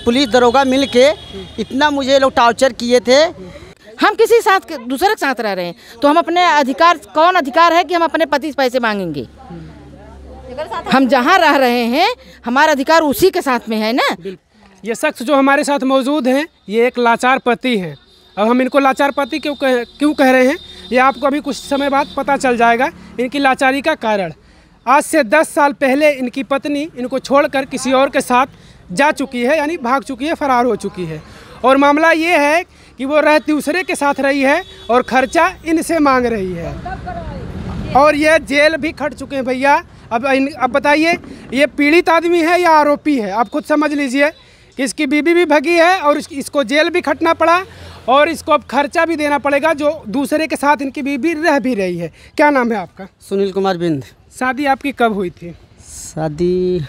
Police दरोगा मिल के इतना मुझे लोग टॉर्चर किए थे। हम किसी साथ दूसरे के साथ रह रहे हैं तो हम अपने अधिकार कौन अधिकार है कि हम अपने पति से पैसे मांगेंगे? हम जहाँ रह रहे हैं हमारा अधिकार उसी के साथ में है ना? ये शख्स जो हमारे साथ मौजूद हैं ये एक लाचार पति हैं। अब हम इनको लाचार पति क्यों कह क्यों कह रहे हैं? ये आपको अभी कुछ समय बाद पता चल जाएगा इनकी लाचारी का कारण। आज से 10 साल पहले इनकी पत्नी इनको छोड़कर किसी और के साथ जा चुकी है यानी भाग चुकी है फरार हो चुकी है। और मामला ये है कि वो रह दूसरे के साथ रही है और खर्चा इनसे मांग रही है। और ये जेल भी खट चुके हैं भैया। अब इन- अब बताइए ये पीड़ित आदमी है या आरोपी है? आप खुद समझ लीजिए कि इसकी बीबी भी भगी है और इस- इसको जेल भी खटना पड़ा और इसको अब खर्चा भी देना पड़ेगा जो दूसरे के साथ इनकी बीबी रह भी रही है। क्या नाम है आपका? सुनील कुमार बिंद। शादी आपकी कब हुई थी? शादी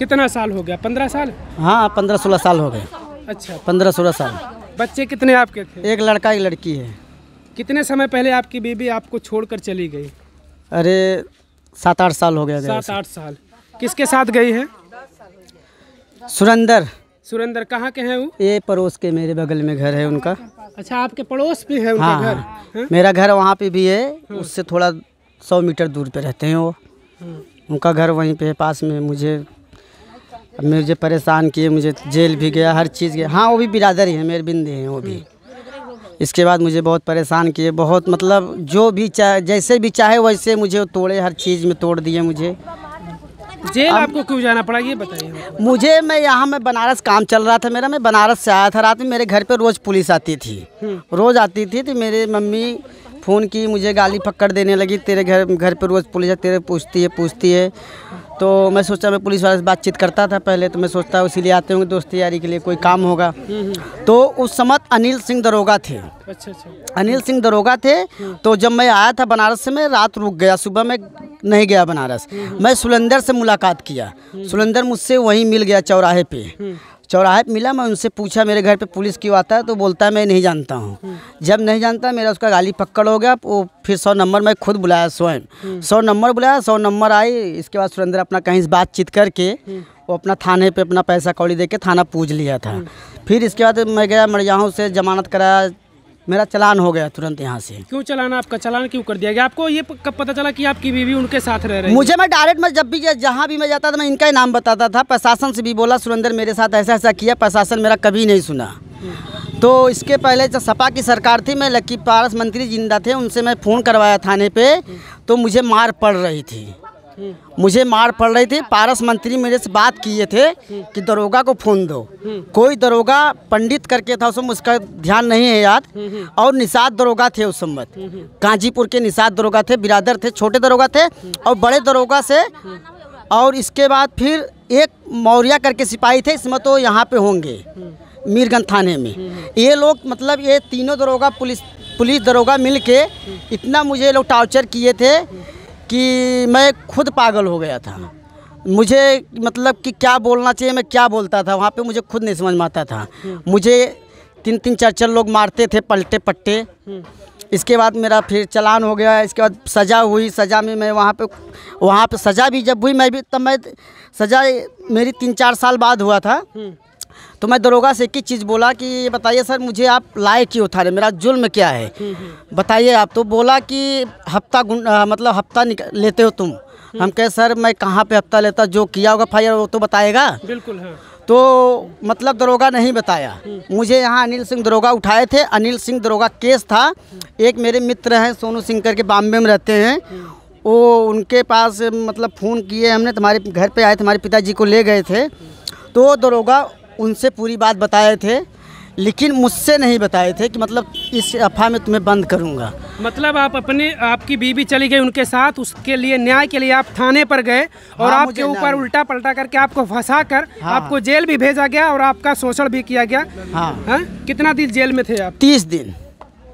कितना साल हो गया? पंद्रह साल? हाँ पंद्रह सोलह साल हो गए। अच्छा। पंद्रह सोलह साल। बच्चे कितने आपके थे? एक लड़का एक लड़की है। कितने समय पहले आपकी बीबी आपको छोड़कर चली गई? अरे सात आठ साल हो गया सात आठ साल। किसके साथ गई है? सुरेंदर। सुरेंद्र कहाँ के हैं वो? ये पड़ोस के मेरे बगल में घर है उनका। अच्छा आपके पड़ोस भी है उनका हाँ घर? हाँ। मेरा घर वहाँ पे भी है उससे थोड़ा सौ मीटर दूर पे रहते हैं वो। उनका घर वहीं पे है पास में मुझे मुझे परेशान किए मुझे जेल भी गया हर चीज़ गया। हाँ वो भी बिरादर ही है मेरे बिंदे हैं वो भी। इसके बाद मुझे बहुत परेशान किए बहुत मतलब जो भी चाहे जैसे भी चाहे वैसे मुझे तोड़े हर चीज़ में तोड़ दिए मुझे। जेल आपको क्यों जाना पड़ा ये बताइए मुझे मैं यहाँ मैं बनारस काम चल रहा था मेरा मैं बनारस से आया था रात में मेरे घर पे रोज़ पुलिस आती थी। रोज़ आती थी तो मेरे मम्मी फ़ोन की मुझे गाली पकड़ देने लगी। तेरे घर घर पे रोज़ पुलिस तेरे पूछती है पूछती है। तो मैं सोचा मैं पुलिस वाले से बातचीत करता था पहले तो मैं सोचता इसीलिए आते होंगे दोस्ती यारी के लिए कोई काम होगा। तो उस समय अनिल सिंह दरोगा थे। अच्छा अच्छा। अनिल सिंह दरोगा थे। तो जब मैं आया था बनारस से मैं रात रुक गया सुबह मैं नहीं गया बनारस। मैं सुलंदर से मुलाकात किया। सुलंदर मुझसे वहीं मिल गया चौराहे पे। चौराहे पर मिला मैं उनसे पूछा मेरे घर पे पुलिस क्यों आता है? तो बोलता है मैं नहीं जानता हूँ। जब नहीं जानता मेरा उसका गाली पकड़ हो गया वो फिर सौ नंबर मैं खुद बुलाया स्वयं। सौ नंबर बुलाया सौ नंबर आई इसके बाद सुरेंद्र अपना कहीं से बातचीत करके वो अपना थाने पे अपना पैसा कौड़ी दे के थाना पूछ लिया था। फिर इसके बाद मैं गया मरियाहों से जमानत कराया मेरा चलान हो गया तुरंत यहाँ से। क्यों चलाना? आपका चलान क्यों कर दिया गया? आपको ये कब पता चला कि आपकी बीवी उनके साथ रह रही है? मुझे मैं डायरेक्ट मैं जब भी जहाँ भी मैं जाता था मैं इनका ही नाम बताता था। प्रशासन से भी बोला सुरेंद्र मेरे साथ ऐसा ऐसा किया प्रशासन मेरा कभी नहीं सुना। तो इसके पहले जब सपा की सरकार थी मैं लक्की पारस मंत्री ज़िंदा थे उनसे मैं फ़ोन करवाया थाने पे तो मुझे मार पड़ रही थी। मुझे मार पड़ रही थी, पारस मंत्री मेरे से बात किए थे कि दरोगा को फ़ोन दो। कोई दरोगा पंडित करके था उस समय, उसका ध्यान नहीं है याद। और निषाद दरोगा थे उस समय। कांजीपुर के निषाद दरोगा थे, बिरादर थे, छोटे दरोगा थे और बड़े दरोगा से। और इसके बाद फिर एक मौर्या करके सिपाही थे, इसमें तो यहाँ पे होंगे, मीरगंज थाने में। ये लोग मतलब ये तीनों दरोगा, पुलिस पुलिस दरोगा मिल के इतना मुझे लोग टॉर्चर किए थे कि मैं खुद पागल हो गया था। मुझे मतलब कि क्या बोलना चाहिए मैं क्या बोलता था वहाँ पे मुझे खुद नहीं समझ में आता था। मुझे तीन तीन चार चार लोग मारते थे पलटे पट्टे। इसके बाद मेरा फिर चलान हो गया इसके बाद सज़ा हुई सज़ा में मैं वहाँ पे वहाँ पे सज़ा भी जब हुई मैं भी तब मैं सज़ा मेरी तीन चार साल बाद हुआ था। तो मैं दरोगा से एक ही चीज़ बोला कि ये बताइए सर मुझे आप लाए क्यों था रे मेरा जुल्म क्या है? बताइए आप तो बोला कि हफ़्ता मतलब हफ़्ता लेते हो तुम। हम कहे सर मैं कहाँ पे हफ़्ता लेता? जो किया होगा फायर वो तो बताएगा। बिल्कुल हाँ। तो मतलब दरोगा नहीं बताया। मुझे यहाँ अनिल सिंह दरोगा उठाए थे। अनिल सिंह दरोगा केस था। एक मेरे मित्र हैं सोनू सिंह करके बॉम्बे में रहते हैं। वो उनके पास मतलब फ़ोन किए हमने तुम्हारे घर पे आए तुम्हारे पिताजी को ले गए थे। तो दरोगा उनसे पूरी बात बताए थे लेकिन मुझसे नहीं बताए थे कि मतलब इस अफवाह में तुम्हें बंद करूँगा। मतलब आप अपने आपकी बीवी चली गई उनके साथ उसके लिए न्याय के लिए आप थाने पर गए और हाँ, आपके ऊपर उल्टा पलटा करके आपको फंसा कर हाँ। आपको जेल भी भेजा गया और आपका शोषण भी किया गया। हाँ। हाँ? कितना दिन जेल में थे आप? तीस दिन।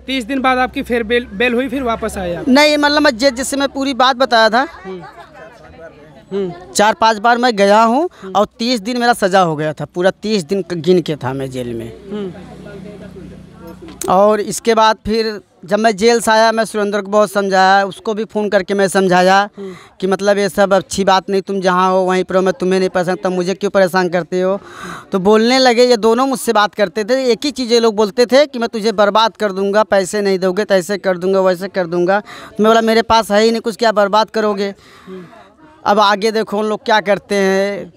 तीस दिन बाद आपकी फिर बेल बेल हुई फिर वापस आया नहीं मतलब मैं जे- जिससे मैं पूरी बात बताया था चार पाँच बार मैं गया हूँ और तीस दिन मेरा सजा हो गया था। पूरा तीस दिन गिन के था मैं जेल में। और इसके बाद फिर जब मैं जेल से आया मैं सुरेंद्र को बहुत समझाया उसको भी फ़ोन करके मैं समझाया कि मतलब ये सब अच्छी बात नहीं तुम जहाँ हो वहीं पर हो मैं तुम्हें नहीं पसंद तब मुझे क्यों परेशान करते हो? तो बोलने लगे ये दोनों मुझसे बात करते थे एक ही चीज़ ये लोग बोलते थे कि मैं तुझे बर्बाद कर दूँगा पैसे नहीं दोगे तैसे कर दूँगा वैसे कर दूँगा। तो मैं बोला मेरे पास है ही नहीं कुछ क्या बर्बाद करोगे? अब आगे देखो उन लोग क्या करते हैं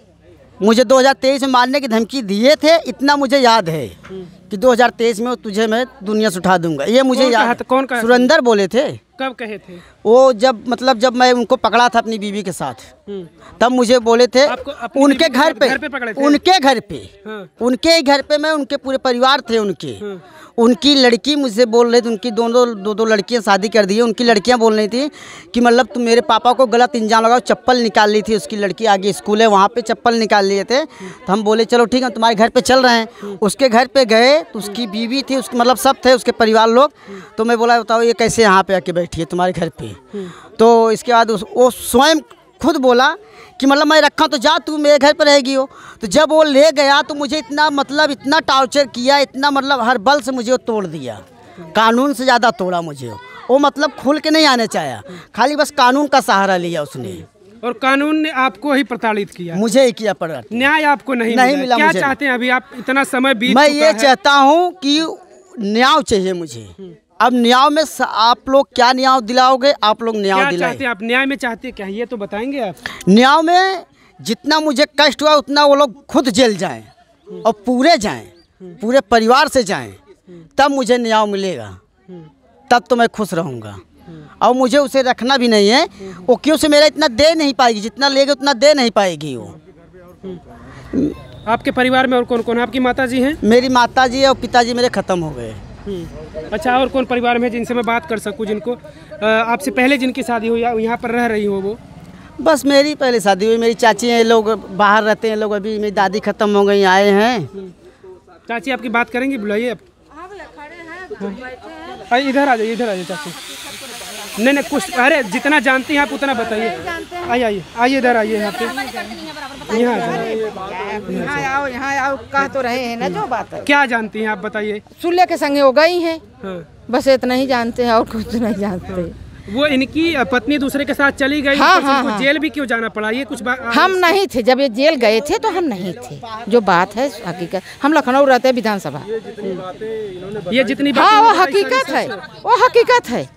मुझे 2023 में मारने की धमकी दिए थे इतना मुझे याद है कि 2023 में तुझे मैं दुनिया से उठा दूँगा ये मुझे कौन कहा याद था? कौन कहा? सुरेंद्र बोले थे कब कहे थे वो जब मतलब जब मैं उनको पकड़ा था अपनी बीवी के साथ हम्म, तब मुझे बोले थे उनके घर पे घर पे थे? उनके घर पे हाँ। उनके ही घर पे मैं उनके पूरे परिवार थे उनके हाँ। उनकी लड़की मुझसे बोल रही थी, उनकी दोनों दो दो लड़कियाँ शादी कर दी है, उनकी लड़कियाँ बोल रही थी कि मतलब तुम मेरे पापा को गलत इंजाम लगाओ, चप्पल निकाल ली थी उसकी लड़की, आगे स्कूल है, वहाँ पे चप्पल निकाल लिए थे। तो हम बोले, चलो ठीक है तुम्हारे घर पे चल रहे हैं। उसके घर पे गए तो उसकी बीवी थी, उसकी मतलब सब थे, उसके परिवार लोग। तो मैं बोला, बताओ, ये कैसे यहाँ पे आके बैठी है तुम्हारे घर पर तो इसके बाद वो स्वयं खुद बोला कि मतलब मैं रखा तो जा तू मेरे घर पर रहेगी हो तो जब वो ले गया तो मुझे इतना मतलब इतना टॉर्चर किया इतना मतलब हर बल से मुझे वो तोड़ दिया। कानून से ज़्यादा तोड़ा मुझे वो। मतलब खुल के नहीं आने चाहा खाली बस कानून का सहारा लिया उसने। और कानून ने आपको ही प्रताड़ित किया। मुझे ही किया पड़ा न्याय आपको नहीं, नहीं मिला, मिला क्या चाहते हैं? अभी आप इतना समय बीत मैं ये चाहता हूँ कि न्याय चाहिए मुझे। अब न्याय में आप लोग क्या न्याय दिलाओगे? आप लोग न्याय हैं? आप न्याय में चाहते क्या ये तो बताएँगे आप। न्याय में जितना मुझे कष्ट हुआ उतना वो लोग खुद जेल जाएँ और पूरे जाएँ पूरे परिवार से जाएँ। तब मुझे न्याय मिलेगा। तब तो मैं खुश रहूँगा। और मुझे उसे रखना भी नहीं है। वो क्यों से मेरा इतना दे नहीं पाएगी? जितना लेगी उतना दे नहीं पाएगी वो। आपके परिवार में और कौन कौन है आपकी माता जी हैं? मेरी माता जी और पिताजी मेरे ख़त्म हो गए। अच्छा और कौन परिवार में है जिनसे मैं बात कर सकूँ जिनको आपसे पहले जिनकी शादी हुई या यहाँ पर रह रही हो वो? बस मेरी पहले शादी हुई मेरी चाची हैं लोग बाहर रहते हैं लोग अभी मेरी दादी ख़त्म हो गई आए हैं। चाची आपकी बात करेंगी? बुलाइए आप। आइए इधर आ जाइए इधर आ जाइए चाची। नहीं नहीं कुछ अरे जितना जानती हैं आप उतना बताइए। आइए आइए आइए इधर आइए यहाँ पे। यहाँ आओ यहाँ आओ। कह तो रहे हैं ना जो बात है। क्या जानती हैं आप बताइए? सुल्ले के संगे हो गई हैं। हाँ। बस इतना ही जानते हैं और कुछ नहीं जानते। वो इनकी पत्नी दूसरे के साथ चली गई हाँ, ऊपर हाँ, हाँ। जेल भी क्यों जाना पड़ा? ये कुछ बात हम नहीं थे। जब ये जेल गए थे तो हम नहीं थे। जो बात है हकीकत। हम लखनऊ रहते हैं विधानसभा। ये जितनी हाँ वो हकीकत है। वो हकीकत है।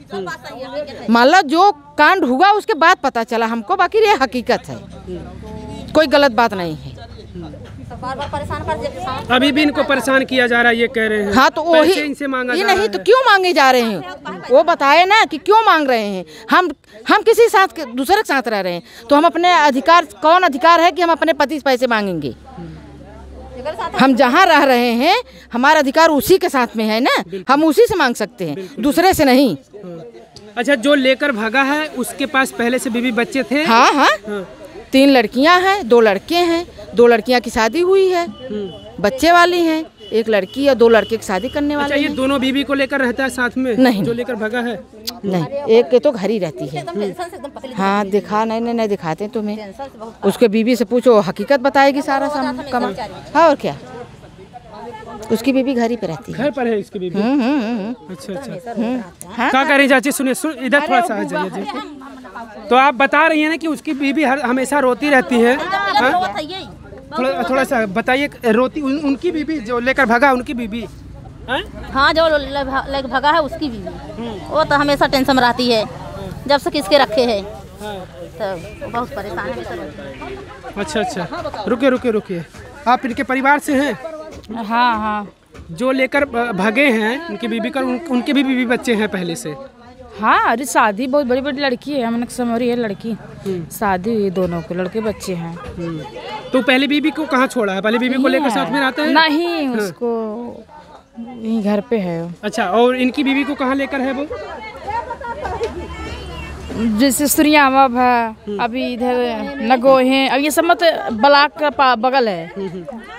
मान लो जो कांड हुआ उसके बाद पता चला हमको बाकी ये हकीकत है। कोई गलत बात नहीं है। अभी भी इनको परेशान किया जा रहा है ये कह रहे हैं। हाँ तो वही इनसे मांगा ये नहीं तो क्यों मांगे जा रहे हैं? वो बताए ना कि क्यों मांग रहे हैं। हम हम किसी साथ दूसरे के साथ रह रहे हैं। तो हम अपने अधिकार कौन अधिकार है कि हम अपने पति से पैसे मांगेंगे? हम जहाँ रह रहे हैं हमारा अधिकार उसी के साथ में है ना? हम उसी से मांग सकते हैं दूसरे से नहीं। अच्छा जो लेकर भागा है उसके पास पहले से बीवी बच्चे थे? हाँ हाँ। हाँ। तीन लड़कियाँ हैं दो लड़के हैं दो लड़कियाँ की शादी हुई है बच्चे वाली हैं एक लड़की और दो लड़के की शादी करने वाले अच्छा ये दोनों बीवी को लेकर रहता है साथ में नहीं। जो लेकर भगा है? नहीं एक के तो घर ही रहती है। हाँ दिखा नहीं नहीं नहीं दिखाते तुम्हें। उसके बीवी से पूछो हकीकत बताएगी सारा सामान कमा हाँ और क्या? उसकी बीबी घर ही पे रहती है। घर पर है इसकी बीवी? हम्म, हम्म, हम्म, अच्छा अच्छा। क्या कह रही चाची सुनिए सुन इधर थोड़ा सा आ जाइए तो आप बता रही हैं ना कि उसकी बीबी हर हमेशा रोती रहती है। हाँ? थोड़ा थोड़ा सा बताइए रोती उन, उनकी बीबी जो लेकर भागा उनकी बीबी हाँ? जो लेग भगा है उसकी भी वो तो हमेशा टेंशन में रहती है। जब से किसके रखे है। तो बहुत परेशान है अच्छा अच्छा। रुके रुके रुके आप इनके परिवार से हैं? हाँ हाँ। जो लेकर भागे हैं उनकी बीबी का उन, उनके भी बीबी बच्चे हैं पहले से। हाँ अरे शादी बहुत बड़ी बड़ी लड़की है हमने समरी है लड़की। शादी हुई दोनों के लड़के बच्चे हैं। तो पहले बीबी को कहाँ छोड़ा है? पहले बीबी को लेकर साथ में रहता है? नहीं उसको यहीं घर पे है। अच्छा और इनकी बीबी को कहाँ लेकर है वो? जैसे सूर्यावा है अभी इधर नगो है। अब ये सब मत ब्लॉक का बगल है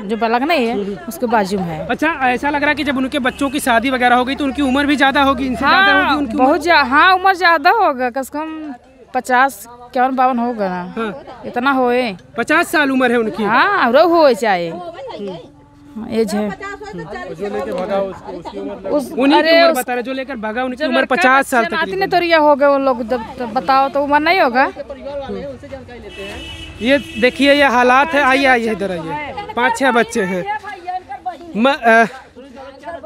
जो ब्लॉक नहीं है उसके बाजू में है। अच्छा ऐसा लग रहा है कि जब उनके बच्चों की शादी वगैरह होगी तो उनकी उम्र भी ज़्यादा होगी इनसे ज़्यादा होगी हाँ उनकी बहुत ज्या- हाँ उम्र ज़्यादा होगा कम से कम पचास इक्यावन बावन होगा ना। हाँ। इतना होए। पचास साल उम्र है उनकी। हाँ रो हो चाहे। एज है। जो लेके भगा उसको उसकी उम्र उस अरे उम्र बता रहे जो लेकर भगा उनकी उम्र पचास साल तक नाती ने तोरिया हो गए वो लोग जब तब बताओ तो उम्र नहीं होगा। ये देखिए ये हालात है। आइए आइए इधर आइए। पाँच छः बच्चे हैं।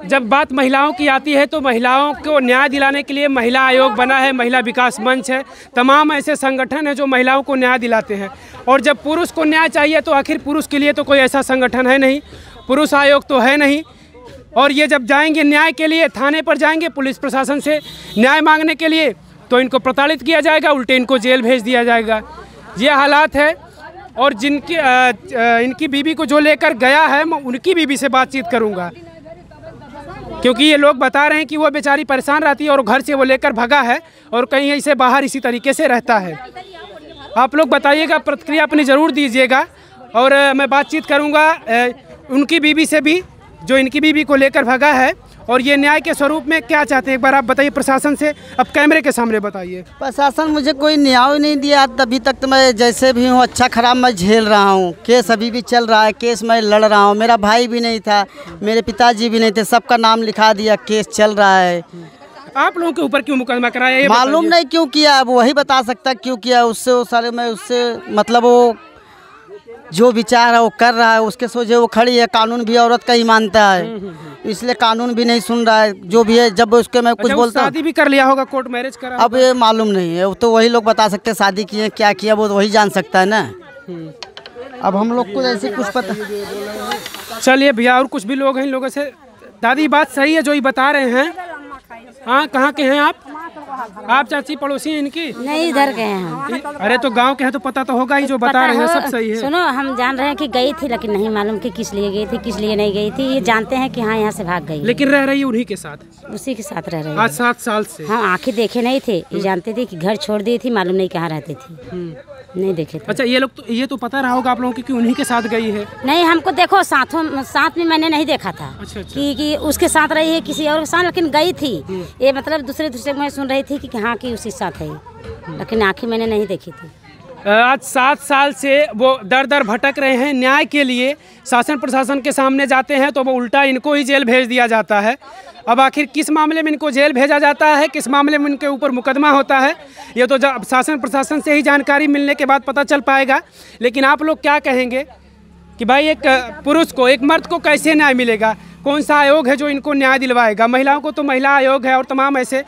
जब बात महिलाओं की आती है तो महिलाओं को न्याय दिलाने के लिए महिला आयोग बना है महिला विकास मंच है। तमाम ऐसे संगठन हैं जो महिलाओं को न्याय दिलाते हैं। और जब पुरुष को न्याय चाहिए तो आखिर पुरुष के लिए तो कोई ऐसा संगठन है नहीं। पुरुष आयोग तो है नहीं। और ये जब जाएँगे न्याय के लिए, थाने पर जाएँगे पुलिस प्रशासन से न्याय मांगने के लिए तो इनको प्रताड़ित किया जाएगा, उल्टे इनको जेल भेज दिया जाएगा। ये हालात है, और जिनकी इनकी बीवी को जो लेकर गया है, मैं उनकी बीवी से बातचीत करूँगा। क्योंकि ये लोग बता रहे हैं कि वो बेचारी परेशान रहती है और घर से वो लेकर भगा है और कहीं इसे बाहर इसी तरीके से रहता है। आप लोग बताइएगा, प्रतिक्रिया अपनी ज़रूर दीजिएगा। और मैं बातचीत करूँगा उनकी बीवी से भी जो इनकी बीवी को लेकर भगा है और ये न्याय के स्वरूप में क्या चाहते हैं? एक बार आप बताइए प्रशासन से अब कैमरे के सामने बताइए। प्रशासन मुझे कोई न्याय नहीं दिया। अभी तक तो मैं जैसे भी हूँ अच्छा खराब मैं झेल रहा हूँ। केस अभी भी चल रहा है केस मैं लड़ रहा हूँ। मेरा भाई भी नहीं था मेरे पिताजी भी नहीं थे सबका नाम लिखा दिया केस चल रहा है। आप लोगों के ऊपर क्यों मुकदमा कराया? मालूम नहीं क्यों किया अब वही बता सकता क्यों किया उससे वो सारे मैं उससे मतलब वो जो विचार है वो कर रहा है उसके सोचे वो खड़ी है कानून भी औरत का ही मानता है। इसलिए कानून भी नहीं सुन रहा है जो भी है जब उसके मैं कुछ अच्छा, बोलता शादी भी कर लिया होगा कोर्ट मैरिज करा अब ये मालूम नहीं है तो वही लोग बता सकते हैं शादी किए क्या किया वो तो वही जान सकता है ना। अब हम लोग को ऐसे कुछ पता चलिए भैया और कुछ भी लोग हैं इन लोगों से दादी बात सही है जो ये बता रहे हैं। हाँ कहाँ के हैं आप? आप चाची पड़ोसी हैं इनकी? नहीं इधर गए हैं अरे तो गाँव के हैं तो पता तो होगा ही जो बता रहे हैं सब सही है। सुनो हम जान रहे हैं कि गई थी लेकिन नहीं मालूम कि किस लिए गई थी किस लिए नहीं गई थी। ये जानते हैं कि हाँ यहाँ से भाग गई। लेकिन रह रही है उन्हीं के साथ? उसी के साथ रह रही आज सात साल से। हाँ आँखें देखे नहीं थे। ये जानते थे कि घर छोड़ दी थी मालूम नहीं कहाँ रहती थी। नहीं देखे थे। अच्छा ये लोग तो ये तो पता रहा होगा आप लोगों की कि उन्हीं के साथ गई है। नहीं हमको देखो साथों साथ में मैंने नहीं देखा था अच्छा, अच्छा। कि कि उसके साथ रही है किसी और के साथ लेकिन गई थी। ये मतलब दूसरे दूसरे मैं सुन रही थी कि हाँ कि उसी साथ है लेकिन आँखें मैंने नहीं देखी थी। आज सात साल से वो दर दर भटक रहे हैं। न्याय के लिए शासन प्रशासन के सामने जाते हैं तो वो उल्टा इनको ही जेल भेज दिया जाता है। अब आखिर किस मामले में इनको जेल भेजा जाता है, किस मामले में इनके ऊपर मुकदमा होता है, ये तो शासन प्रशासन से ही जानकारी मिलने के बाद पता चल पाएगा। लेकिन आप लोग क्या कहेंगे? कि भाई एक पुरुष को, एक मर्द को कैसे न्याय मिलेगा? कौन सा आयोग है जो इनको न्याय दिलवाएगा? महिलाओं को तो महिला आयोग है और तमाम ऐसे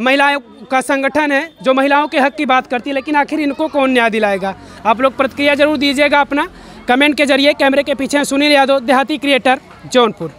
महिलाओं का संगठन है जो महिलाओं के हक की बात करती है, लेकिन आखिर इनको कौन न्याय दिलाएगा? आप लोग प्रतिक्रिया ज़रूर दीजिएगा अपना, कमेंट के ज़रिए, कैमरे के पीछे सुनील यादव, देहाती क्रिएटर, जौनपुर।